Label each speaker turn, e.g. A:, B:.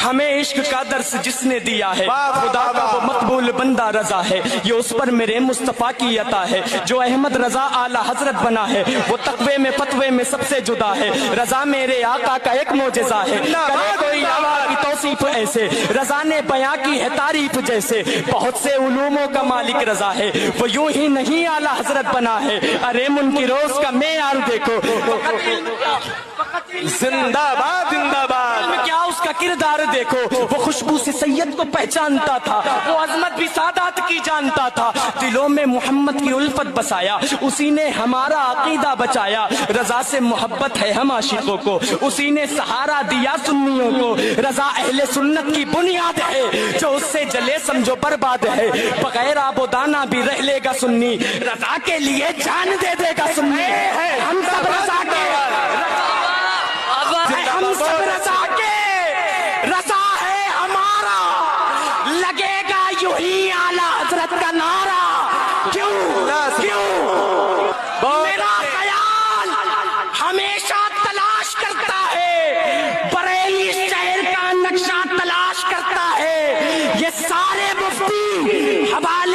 A: हमें इश्क का दर्स जिसने दिया है। खुदा का वो मकबूल बंदा रजा है। ये उस पर मेरे मुस्तफ़ा की अता है। जो अहमद रजा आला हज़रत बना है वो तकवे में फतवे में सबसे जुदा है। रजा मेरे आका का एक मोजा है। करे कोई की तौसीफ ऐसे। रजा ने बयां की है तारीफ़ जैसे। बहुत से उलूमों का मालिक रजा है। वो यूँ ही नहीं आला हज़रत बना है। अरे मुनकिरोज का मेयार देखो।
B: जिंदाबाद
A: में किरदार देखो, वो खुशबू से सैयद को पहचानता था, वो अजमत भी सादात की जानता था। दिलों में मोहम्मद की उल्फत बसाया, उसी ने हमारा अकीदा बचाया। रजा से मोहब्बत है हम आशिकों को, उसी ने सहारा दिया सुन्नियों को। रजा अहले सुन्नत की बुनियाद है, जो उससे जले समझो बर्बाद है। बगैर आबोदाना भी रह लेगा सुन्नी, रजा के लिए जान दे देगा सुन्नी। हमेशा तलाश करता है। बरेली शहर का नक्शा तलाश करता है। ये सारे मुफ्ती हवाले